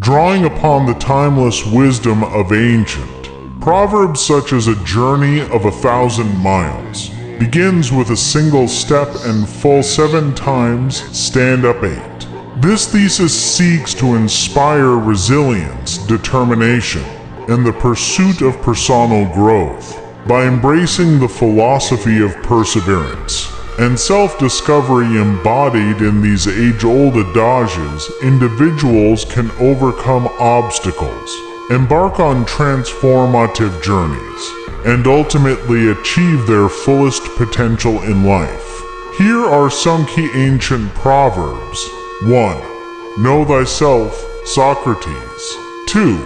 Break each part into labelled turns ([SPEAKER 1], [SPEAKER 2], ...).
[SPEAKER 1] Drawing upon the timeless wisdom of ancient, proverbs such as a journey of a thousand miles begins with a single step and full seven times stand up eight. This thesis seeks to inspire resilience, determination, and the pursuit of personal growth by embracing the philosophy of perseverance and self discovery embodied in these age old adages, individuals can overcome obstacles, embark on transformative journeys, and ultimately achieve their fullest potential in life. Here are some key ancient proverbs 1. Know thyself, Socrates. 2.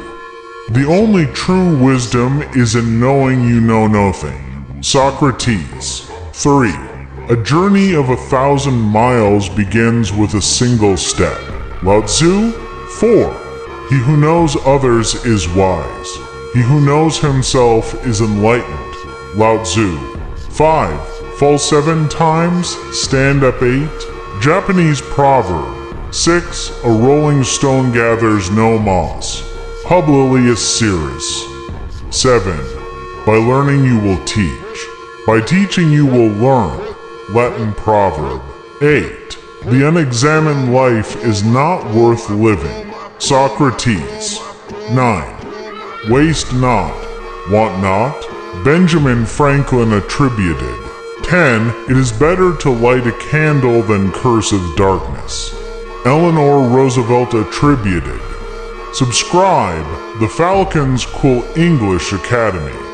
[SPEAKER 1] The only true wisdom is in knowing you know nothing. Socrates. 3. A journey of a thousand miles begins with a single step. Lao Tzu. 4. He who knows others is wise. He who knows himself is enlightened. Lao Tzu. 5. Fall seven times, stand up eight. Japanese proverb. 6. A rolling stone gathers no moss. Publilius Syrus. 7. By learning you will teach. By teaching you will learn. Latin proverb. 8. The unexamined life is not worth living. Socrates. 9. Waste not, want not. Benjamin Franklin attributed. 10. It is better to light a candle than curse of darkness. Eleanor Roosevelt attributed. Subscribe the Falcon's Quill English Academy.